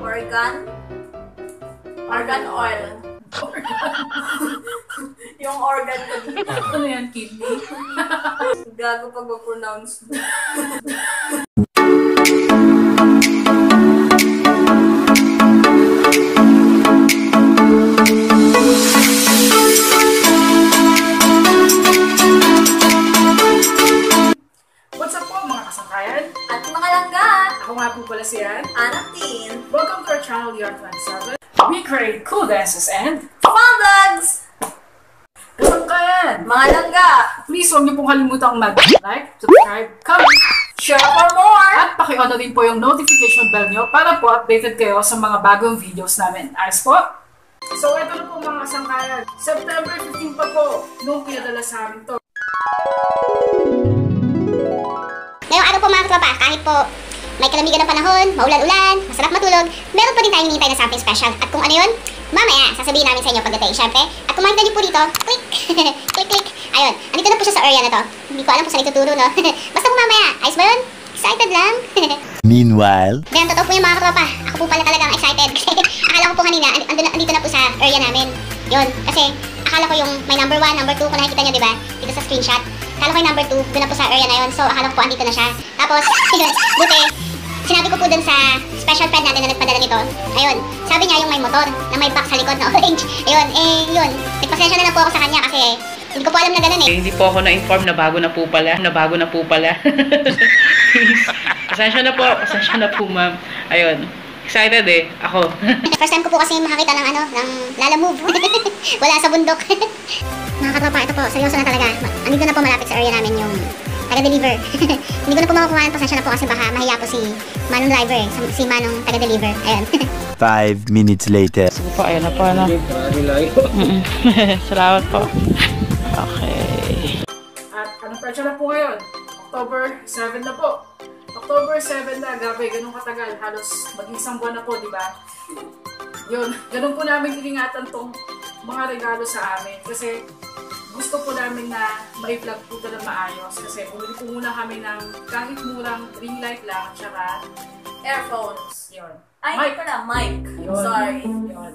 Organ? Organ oil. yung organ ko dito. Ano yan, kidney? Gago pag ma-pronounce mo. What's up po mga kasangkayan? At mga langga, Ako nga po pala si Ann. Anatin, Welcome to our channel, ER27. We create cool dances and Fun Vlogs! kasangkayan! Mga langga, Please huwag niyo pong kalimutang mag-like, subscribe, comment, share for more! at paki-on na din po yung notification bell niyo para po updated kayo sa mga bagong videos namin. Ayos po? So, ito na po mga kasangkayan. September 15 pa po, nung pinadala sa amin to. Ngayong araw po mga katropa, kahit po may kalamigan ng panahon, maulan-ulan, masarap matulog, meron pa rin tayong hinihintay na something special. At kung ano yun, mamaya sasabihin namin sa inyo pagdating. Siyempre, at kung makita niyo po dito, click, click, click. Ayun, andito na po siya sa area na to. Hindi ko alam kung saan ituturo, no? Basta po mamaya, ayos ba yun? Excited lang. Meanwhile, Then, totoo po yung mga katropa. Ako po pala talagang excited. Kasi akala ko po kanina, and- andun, andito na po sa area namin. Yun, kasi akala ko yung may number 1, number 2, kung nakikita nyo, di ba? Dito sa screenshot. Akala ko yung number 2, doon na po sa area na yun. So, akala ko po andito na siya. Tapos, yun, buti, sinabi ko po dun sa special friend natin na nagpadala nito. Ayun, sabi niya yung may motor na may box sa likod na orange. Ayun, eh, yun. Nagpasensya na lang po ako sa kanya kasi hindi ko po alam na ganun eh. Eh, hindi po ako na-inform na bago na po pala. Na bago na po pala. Pasensya na po. Pasensya na po, ma'am. Ayun. Excited eh. Ako. First time ko po kasi makakita ng ano, ng Lala Move. Wala sa bundok. Mga katropa, ito po, seryoso na talaga. Andito na po malapit sa area namin yung taga-deliver. Hindi ko na po makukuhaan, pasensya na po kasi baka mahiya po si Manong driver, eh, si- Manong taga-deliver. Ayun. five minutes later. Sige po, ayun na po. Ano. Salamat po. Okay. At anong presyo na po ngayon? October 7 na po. October 7 na, grabe, ganun katagal. Halos mag-isang buwan na po, di ba? Yun, ganun po namin iningatan tong mga regalo sa amin. Kasi gusto po namin na mai-vlog po ito ng maayos. Kasi bumili po muna kami ng kahit murang ring light lang, tsaka Earphones. yun. Ay, Mic. pala, mic. Yun. Sorry. Yun.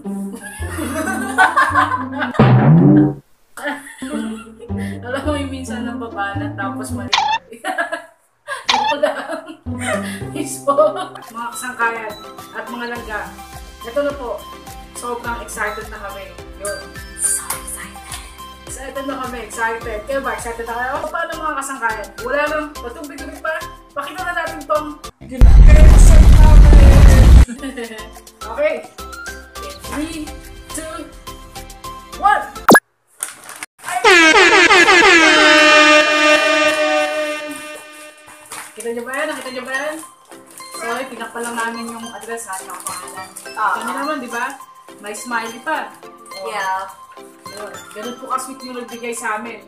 Alam mo yung minsan ng babanat tapos mali. Joke lang. Yes po. Mga kasangkayan at mga langga. Ito na po. Sobrang excited na kami. Yun. So excited. Excited na kami. Excited. Kayo ba? Excited na kayo? O, paano mga kasangkayan? Wala nang patubig-tubig pa. Pakita na natin tong ginagasan namin. okay. In 3, 2, 1. Kita niyo ba yan? Nakita niyo ba yan? Sorry, pinakpa lang namin yung address ha, ng pangalan. Ah. Kanya naman, di ba? May smiley pa. Oh. Yeah. Yun. Ganun po ka-sweet yung nagbigay sa amin.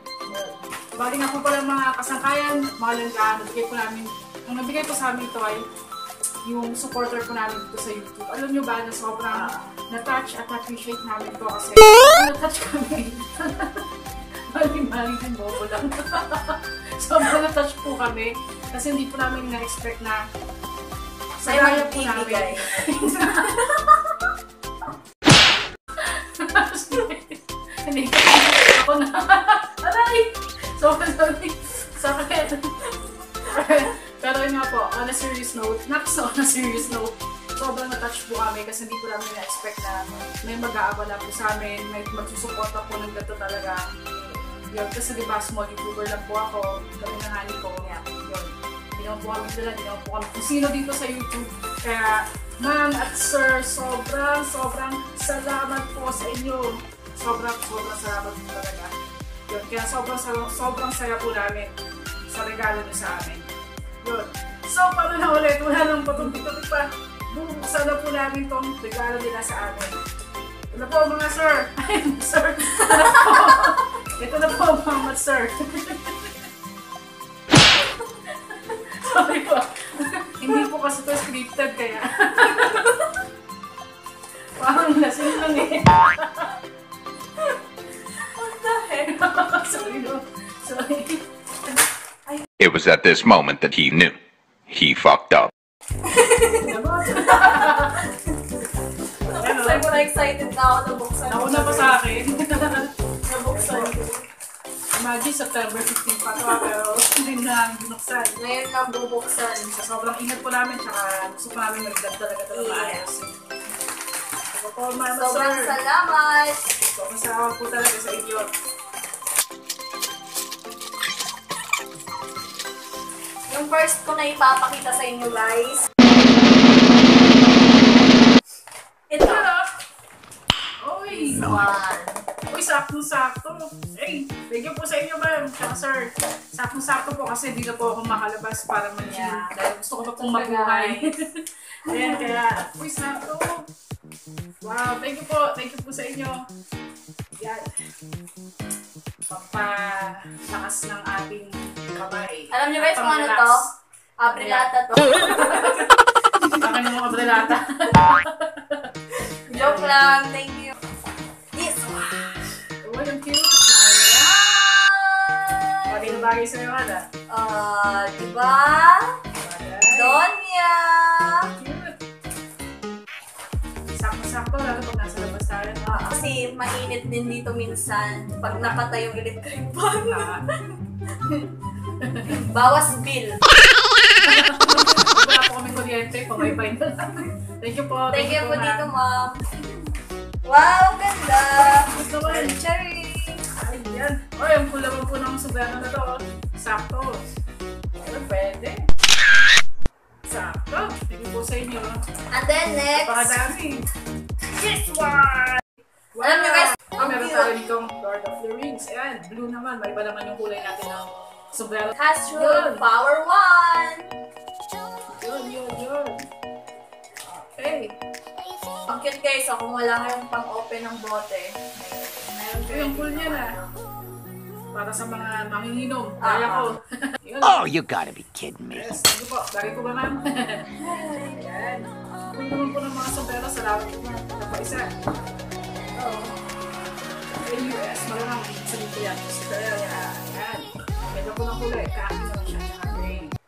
Bali nga po pala mga kasangkayan, mga langga, nagbigay po namin, ang nagbigay po sa amin ito ay yung supporter po namin dito sa YouTube. Alam nyo ba na sobrang na-touch at na-appreciate namin to kasi na-touch kami. Mali-mali din bobo lang. sobrang na-touch po kami kasi hindi po namin na-expect na May Sagaya po magbibigay. Sorry, sorry. Sorry. Pero yun nga po, on a serious note, not so on a serious note, sobrang na-touch po kami kasi hindi ko namin na-expect na may mag-aabala po sa amin, may magsusuporta po ng gato talaga. Yun, kasi di ba, small YouTuber lang po ako, kami ng honey ko, yeah, yun. Hindi po kami sila, hindi naman po kami kung sino dito sa YouTube. Kaya, ma'am at sir, sobrang, sobrang salamat po sa inyo. Sobrang, sobrang salamat po talaga. Yun, kaya sobrang, sobrang, saya po namin sa regalo niyo sa amin. Yun. So, paano na ulit? Wala nang patubig-tubig pa. Bubuksan na po namin tong regalo nila sa amin. Ito na po mga sir. Ay, sir. Ito na po. Ito na po mga sir. Sorry po. Hindi po kasi ito scripted kaya. Parang lasing lang eh. Sorry no. Sorry. It was at this moment that he knew. He fucked up. Diba? excited na ako nabuksan. Nauna pa sa akin. Nabuksan ko. Imagine, September 15 pa to, ah, pero hindi na binuksan. Ngayon lang bubuksan. Sa sobrang ingat po namin, tsaka gusto po namin mag-vlog talaga ito ng Yes. maayos. Sobrang salamat! Sobrang salamat po talaga sa inyo. Yung first ko na ipapakita sa inyo guys. Ito. Uy! One. Uy, saktong-sakto. Hey, thank you po sa inyo, ma'am. Tsaka, sir, saktong-sakto po kasi hindi na po ako makalabas para mag-gym. Yeah. Dahil gusto ko pa pong mabuhay. Ayan, kaya, uy, sakto. Wow, thank you po. Thank you po sa inyo. Yan. Pampalakas ng ating kamay. Alam niyo guys kung ano to? Abrilata to. Baka ng mga brelata. Joke lang. Thank you. This one. Uy, ang cute. Pati na bagay sa'yo, Ada. Ah, diba? Donya. Kasi mainit din dito minsan pag napatay yung electric fan. Bawas bill. Wala po kami kuryente, pabay-bay na lang. Thank you po. Thank you po ma'am. dito, ma'am. Wow, ganda. Gusto ko rin. Cherry. Ay, yan. Oy, ang cool naman po ng sobrano na to. Sakto. Pero pwede. Sakto. You po sa inyo. And then next, Napakadami. This one! Wow! Alam niyo guys, oh, ang meron tayo ditong Lord of the Rings. Ayan, blue naman. May iba naman yung kulay natin ng sombrero. Hashrul Power One. Yun, yun, yun. Okay. Ang cute guys, so kung wala kayong pang-open ng bote, meron Ito yung cool niya na. Para sa mga manginginom. Ah, Kaya ah. ko. Oh, you gotta be kidding me. Yes, you po. Lagi ko ba, ma'am? Ayan. Cool naman po ng mga sombrero. Salamat po, ma'am. Ano pa isa? Oh. AUS. Malamang sa dito yan. Sombrero. Ayan. Ganda po ng kulay. Kaki naman siya.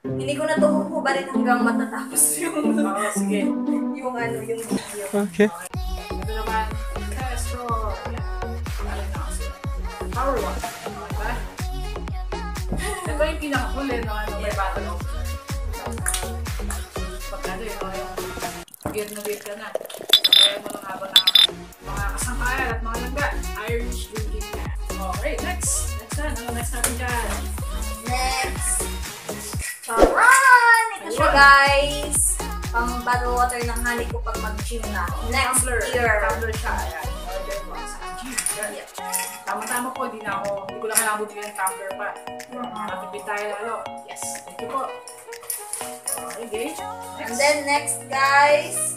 Hindi ko na ito huhubarin hanggang matatapos yung, Oo, sige. yung ano, yung video. Okay. Ito naman. Castro. Na. Power one. Diba? Ito yung pinakahuli ng ano, may battle of. Pag ano yun, gear na gear ka na. Kaya mo lang habang na mga kasangkayan at mga langga. Irish drinking ka. Okay, next. Next na. Ano next natin dyan? Next. Charan! Ito siya guys. Pang bottle water ng honey ko pag mag-gym na. Next Tumbler. year. Tumbler siya. Ayan. Order sa. Tama-tama po, di na ako, hindi ko na kailangan bumili ng tumbler pa. Matipid tayo lalo. Yes, thank you po. Okay. And then next guys.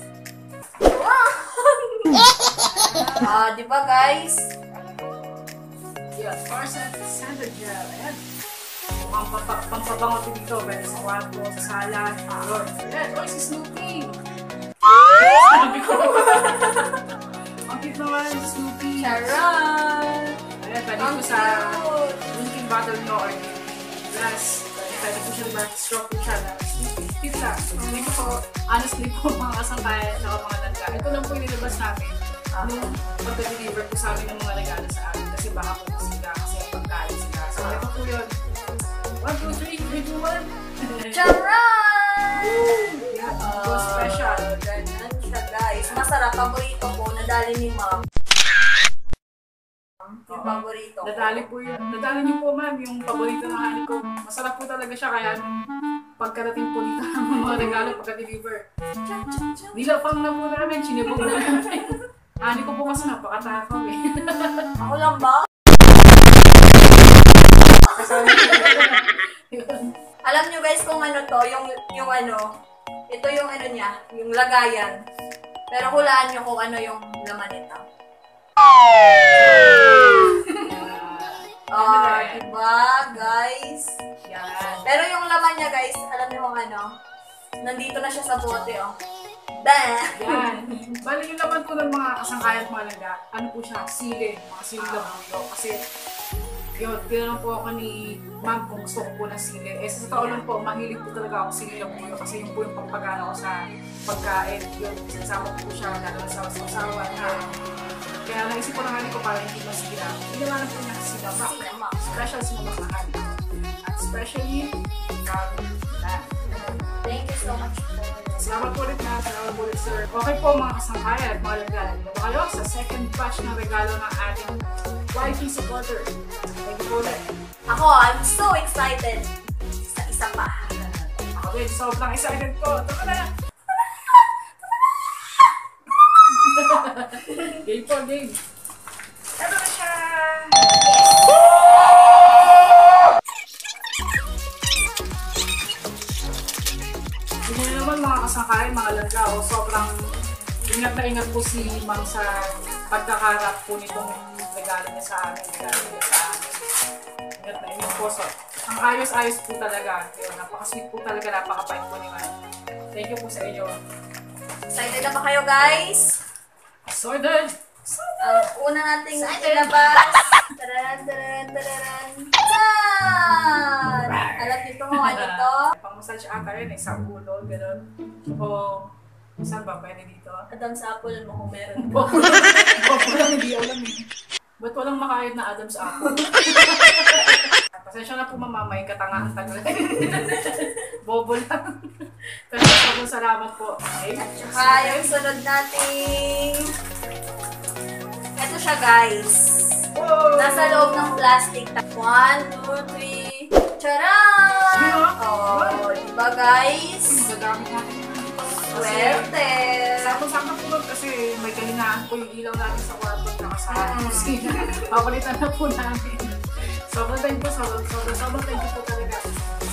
Wow! Ah, di ba guys? Yes, Farsan Sandal Gel. Ayan. Pang pang- pampabango dito, pwede sa kwarto, sa sala, parlor. Ayan, oy, si Snoopy! Sabi ko. Ang cute naman, si Snoopy. Charan! Ayan, pwede ko sa drinking bottle nyo or glass. Pwede ko siya ba, stroke ko siya na cute lang. Hindi ko honestly po, mga kasangkayan at mga langga. Ito lang po yung nilabas namin nung pagka-deliver po sa amin ng mga regalo sa amin. Kasi baka po sila kasi pagkain sila. So, ito po yun. 1, 2, 3, 3, 2, 1. Charan! Yeah, go special. Ganyan siya guys. Masarap. Paborito ko. Nadali ni ma'am. Yung paborito ko. Nadali po yun. Nadali niyo po ma'am yung paborito ng honey ko. Masarap po talaga siya kaya pagkarating po dito ng mga regalo pagka-deliver. Nilapang na po namin, sinibog na namin. Honey ko po kasi napakatakaw eh. Ako lang ba? Alam nyo guys kung ano to, yung, yung ano, ito yung ano niya, yung lagayan. Pero hulaan nyo kung ano yung laman nito. Ah, diba, guys? Yan. Pero yung laman niya, guys, alam niyo kung ano? Nandito na siya sa bote, oh. Bam! Yan. Bali yung laman po ng mga kasangkayan mga langga, ano po siya, sili. Mga sili po ito. Kasi, yun, tinanong po ako ni ma'am kung gusto ko po ng sili. Eh, sa totoo lang po, mahilig po talaga ako sili lang po yun. Kasi yun po yung pampagana ko sa pagkain. Yun, sinasama ko po siya, lalo na sa usawa na Kaya naisip ko na nga ko para hindi masira. Ginawa na po niya si Sinama. Sinama. Special Sinama na kami. At especially, from that. Thank you so much po. Salamat po ulit na, salamat po ulit sir. Okay po mga kasangkaya at mga lagyan. Dito kayo sa second batch ng regalo ng ating YT supporter. Thank you po ulit. Ako, I'm so excited sa isa pa. Ako din, sobrang excited po. Ito na! game po, game. Naman mga kasangkaya, mga langga, o sobrang ingat na ingat po si Ma'am sa pagkakarap po nitong regalo niya sa amin, regalo niya sa amin. Ingat na ingat po. So, ang ayos-ayos po talaga. Yun, napaka-sweet po talaga, napaka-bait po ni Ma'am. Thank you po sa inyo. Excited na ba kayo, guys? Sorted! Ang una nating ilabas. Tararan, tararan, tararan. Tan! Alam niyo to kung ano to? Pang-massage ata rin, eh, sa ulo, gano'n. O, saan ba pwede dito? Adam's apple mo kung meron. Bobo lang, bobo lang, hindi alam eh. Ba't walang makahit na Adam's apple? Pasensya na po mama, may katangahan tagal. Bobo lang. Pero sobrang salamat po. Okay? Tsaka yung sunod nating... Ito siya, guys. Wow! Nasa loob ng plastic. One, two, three. Sino? Oh, diba, guys? Gagamit natin Swerte! Sakto-sakto po kasi may kalingaan po yung ilaw natin sa kwarto at sa kusina. Papalitan na po namin. Sobrang thank you, sobrang, sobrang, sobrang thank you po talaga.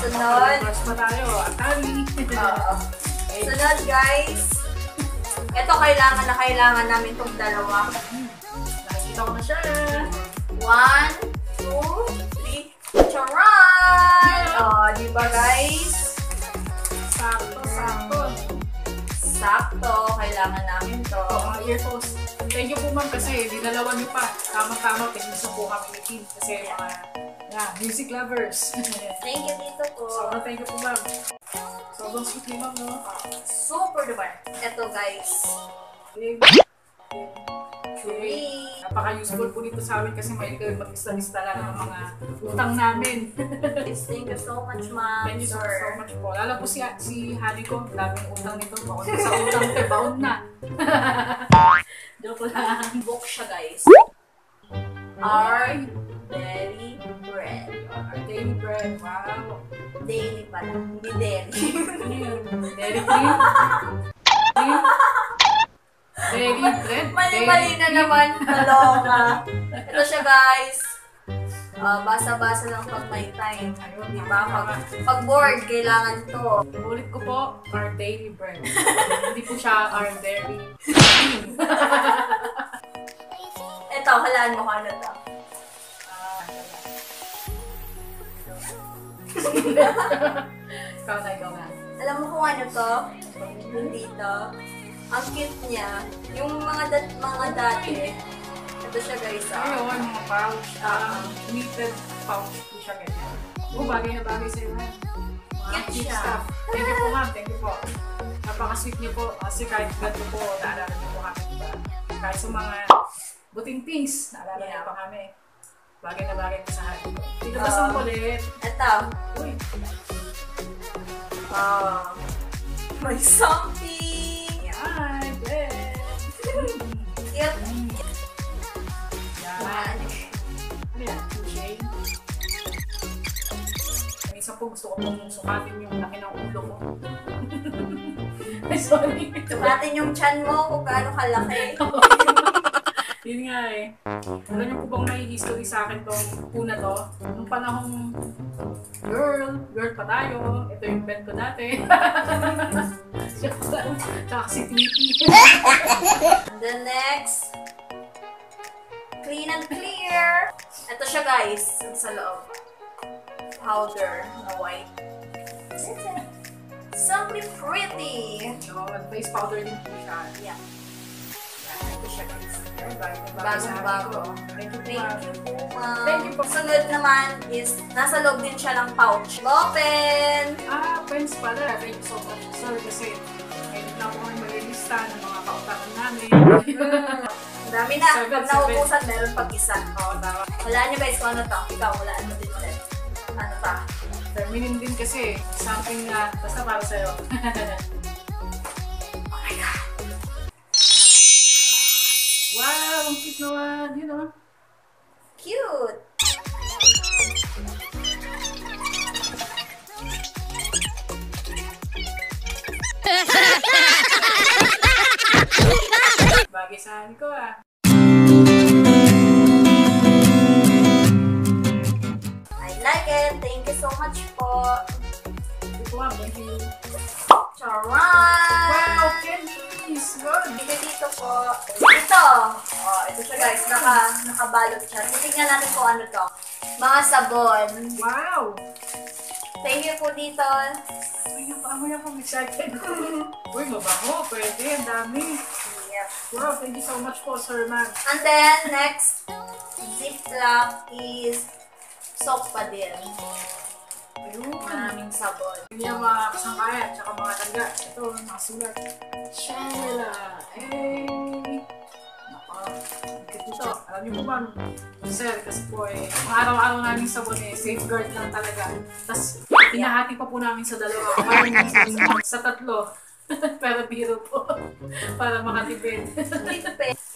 Sunod. Brush pa tayo, Atali. Oo. Sunod, guys. Ito, kailangan na kailangan namin itong dalawa. Nakikita ko na siya. One, two, three. Charan! Oh, di ba, guys? Sakto, sakto. Sakto, kailangan namin to. Oh, mga earphones. Thank you po ma'am kasi dinalawan niyo pa. Tama-tama, tignan po kami ni Kim kasi mga yeah, music lovers. Thank you dito po. Sobrang thank you po ma'am. Sobrang sweet ni ma'am, no? Super duper. Ito, guys. Big. Three. Napaka-useful po dito sa amin kasi may mag-lista-lista lang ng mga utang namin. Thank you so much, ma'am. Thank you so, so much po. Lalo po si, si Hani ko, daming utang nito. Baon sa utang, te, baon na. Joke lang. Book siya, guys. Our Dairy Bread. Our daily bread, wow. Daily pala. Hindi dairy. Dairy cream? Dairy bread? Mali-mali na naman. Naloka. Ito siya, guys. Ah, basa-basa lang pag may time. Ayun, Di ba? Pag, pag bored, kailangan to. Ulit ko po, our daily bread. Hindi po siya our dairy. Ito, halaan mo kung ano to. Ikaw na, ikaw na. Alam mo kung ano to? Hindi to. Ang cute niya. Yung mga dat mga dati. Ito siya guys. Ah. Ayun, mga pouch. Um, knitted pouch po siya ganyan. Oo, bagay na bagay sa'yo. Mga Cute siya. stuff. Thank you po ma'am, thank you po. Napaka-sweet niyo po. Kasi kahit ganito po, naalala niyo po kami. Diba? Kahit sa mga buting things, naalala niyo Yeah. pa kami. Bagay na bagay po sa hati ko. Dito ba Ah. kulit? Ito. Uy, Ah. may something. Po gusto ko pong sukatin yung laki ng ulo ko. Sorry. Sukatin yung chan mo kung gaano kalaki. Yun nga eh. Alam niyo po bang may history sa akin tong una to? Nung panahong girl, girl pa tayo. Ito yung bed ko dati. Tsaka si Tweety. Then next. Clean and clear. Ito siya guys. Sa loob. Powder na white. That's it. Simply pretty. Yung face powder din po siya. Yeah. Yan, Ito siya guys. Ay, bago na bago sa Bagong akin bago. ko. Thank you po. Thank ma'am. you po, ma'am. Thank you po. Sunod naman is, nasa loob din siya ng pouch. Open! Ah, friends pala. Thank you so much, sir. Kasi ngayon na po kami maglilista ng mga kautangan namin. Ang Dami na. Pag naubusan, meron pag isa. Oo, tama. Walaan nyo guys kung ano to. Ikaw, walaan mo din ta? Feminine din kasi. Something na, basta para sa'yo. Oh my God. wow, ang cute naman. Yun oh. Cute! Bagay sa ko ah. So much po. Ah, thank you. Charan! Wow, candies! Good! Dito dito po. Ito. Oh, ito siya guys. Naka, nakabalot siya. Titignan natin kung ano to. Mga sabon. Wow! Thank you po dito. Ay, napamoy ako. Excited ko. Uy, mabango. Pwede. Ang dami. Yep. Wow, thank you so much po, Sir Man. And then, next ziplock is soap pa din. Ayun. Maraming sabon. Yung mga kasangkayan, tsaka mga tangga. Ito, mga sulat. Shangri-La. Eh. Naka. Dito. Alam niyo po ba, sir, kasi po eh, ang araw-araw namin sabon eh, safeguard lang talaga. Tapos, pinahati pa po namin sa dalawa. Parang sa tatlo. Pero biro po. Para makatipid. Toothpaste.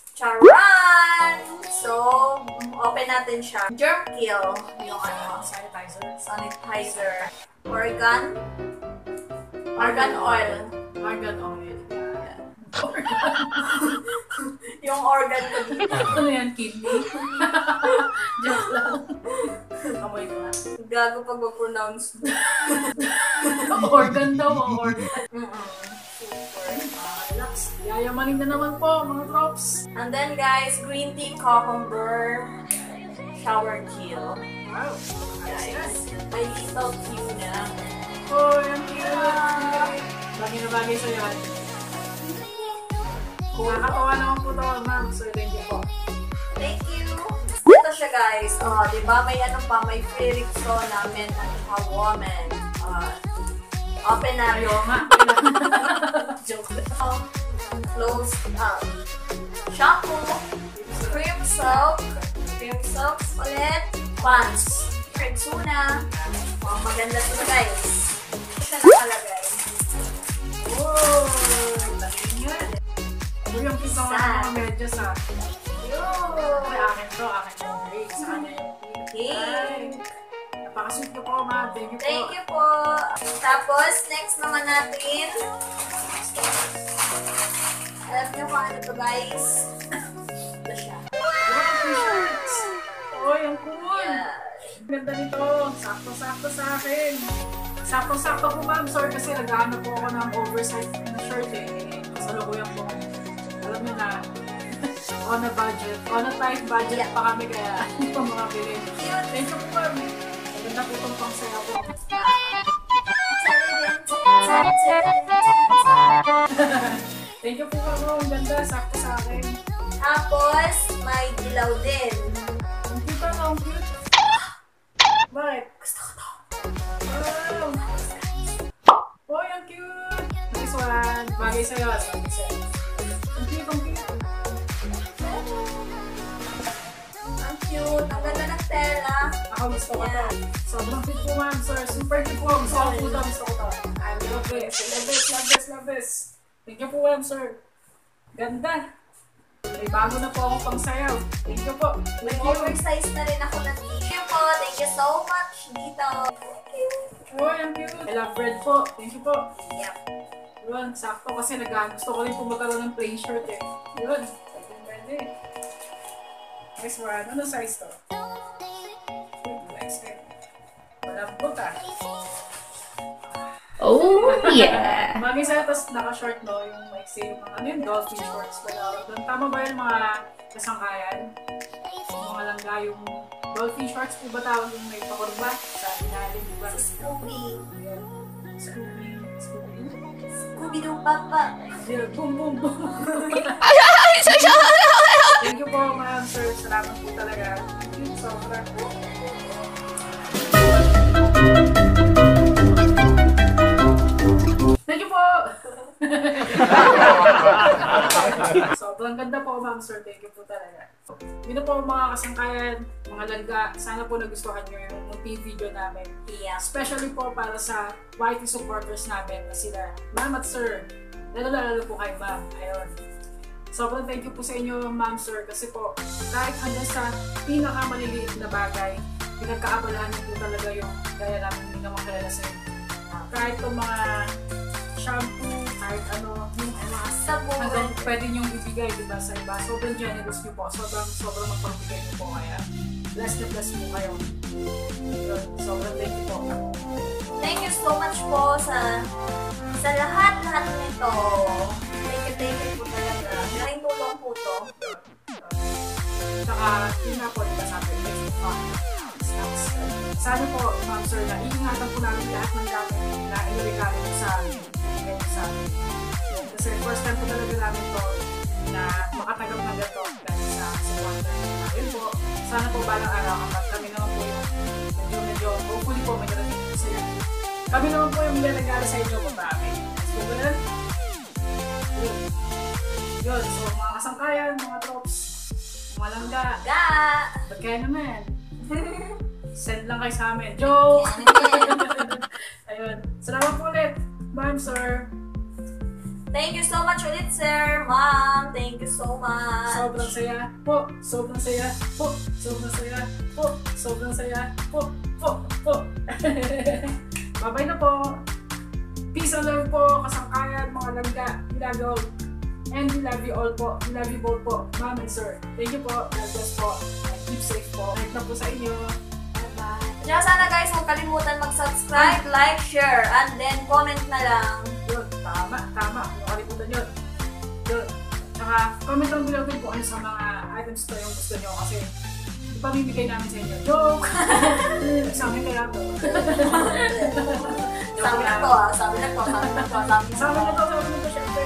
Natin siya. Germ kill. Yung ano, Sanitizer. sanitizer. Organ. Organ oil. Argan oil. Yung organ ko dito. Ano yan, kidney? Joke lang. Amoy ko nga. Gago pag mag-pronounce. Organ daw, ang organ. Mm-mm. Relax. Yayamanin na naman po, mga props. And then guys, green tea cucumber shower kill. Wow. Guys, may little cute na. Oh, yan cute. Bagay na bagay sa yan. Nakakatawa naman po to, ma'am. So, thank you po. Thank you! Ito siya guys. Oh, di ba may ano pa, may free Rexona men at saka woman. Ah, open na nga. Joke lang. Um, close up. Shampoo, cream soap, cream soap ulit, pants, Rexona. Oh, maganda to guys. Ito siya nakalagay. Oh, tayo nga. Uy, ang pisa nga ng mga medyas ah. Ay, Yun! akin to, akin yung gray. Sa kanya yung pink. Napakasweet ko po, ma'am. Thank you po. Thank you po. Tapos, next naman natin. Alam niyo kung ano to guys? Ito siya. Wow, Oh, yung cool. Yeah. Ganda nito. Sakto-sakto sa akin. Sakto-sakto po ma'am. Sorry kasi nag-ano po ako ng oversized na shirt eh. Sa logoyan po. Alam niyo na. on a budget. On a tight budget Yeah. pa kami kaya pa mga bilhin. Thank you po ma'am. Maganda po itong pang saya po. Thank you po ma'am. Ang ganda. Sakto sa akin. Tapos, may dilaw din. Cute. Bakit? Gusto ko to. Wow! Oh, ang cute! Nice one! Bagay sa'yo. Bagay sa'yo. Ang cute, ang cute. Ang cute. Ang ganda ng tela. Ako gusto ko to. Sobrang cute po ma'am, sir. Super cute po. Gusto ko po to. Gusto ko to. I love this. I love this, love this, love this. Thank you po ma'am, sir. Ganda. May bago na po ako pang sayaw. Thank you po. May Thank you. oversize na rin ako na t-shirt po. Thank you so much dito. Thank you. Oh, ang cute. I love red po. Thank you po. Yep. Yun, sakto kasi nag gusto ko rin po magkaroon ng plain shirt eh. Yun, pwede pwede. Nice one. Ano size to? Uy, nice eh. Malambot ah. Oh, yeah. Bagay sa'yo, tapos naka-short no, yung may sale mga ano yung dolphin shorts pala. Doon, tama ba yung mga kasangkayan? Yung mga langga, yung dolphin shorts po ba tawag yung may pakurba sa ilalim, di ba? Scooby. Scooby, Scooby. Scooby-Doo Papa. Yeah, boom, boom, boom. Thank you po, ma'am, sir. Salamat po talaga. Thank you, sobra. Thank you po! so, Sobrang ganda po, ma'am sir. Thank you po talaga. Yun po mga kasangkayan, mga langga. Sana po nagustuhan nyo yung munting video namin. Yeah. Especially po para sa YT supporters namin na sila, ma'am at sir. Lalo-lalo po kay ma'am. Ayun. Sobrang thank you po sa inyo, ma'am, sir. Kasi po, kahit hanggang sa pinakamaliliit na bagay, pinagkaabalahan niyo po talaga yung gaya namin hindi naman kilala sa inyo. Ah, kahit itong mga shampoo, kahit ano, yung mga Sabon. hanggang pwede niyong ibigay, di ba, sa iba. Sobrang generous niyo po. Sobrang, sobrang magpapigay niyo po. Kaya, bless na bless po kayo. Yun, sobrang thank you po. Thank you so much po sa sa lahat-lahat nito. Thank you, thank you po talaga. Malaking tulong po to. Saka, yun nga po, di ba sabi, next uh, snacks. Sana po, ma'am sir, na iingatan po namin lahat ng gamit na iniregalo po sa amin. Sa amin. Kasi first time po talaga namin to na makatanggap ng gato dahil sa wonder. Yun po, sana po balang araw kapag kami naman po yung medyo medyo, hopefully po may narating po sa inyo. Kami naman po yung nilalagala sa inyo amin. So, ganun. Yun. Yun, so mga kasangkayan, mga tropes, mga langga, Ga! Ba't kaya naman? Send lang kayo sa amin. Joke! Ayun. Salamat po ulit, ma'am, sir. Thank you so much ulit, sir. Ma'am, thank you so much. Sobrang saya po. Sobrang saya po. Sobrang saya po. Sobrang saya po. Po. Po. Bye-bye na po. Peace and love po, kasangkayan, mga langga, Milagaw. And we love you all po. We love you both po, ma'am and sir. Thank you po. God bless po. And keep safe po. Kahit na po sa inyo. Bye-bye. At sana guys, huwag kalimutan mag-subscribe, like, share, and then comment na lang. Yun, tama, tama. Huwag kalimutan yun. Yun. Tsaka, comment lang below din po ano sa mga items ko yung gusto nyo kasi ipamimigay namin sa inyo. Joke! sa amin kaya po. Sabi na to ah, sabi na to, sabi na to, sabi na Sa amin na to. to, sa amin na to, syempre.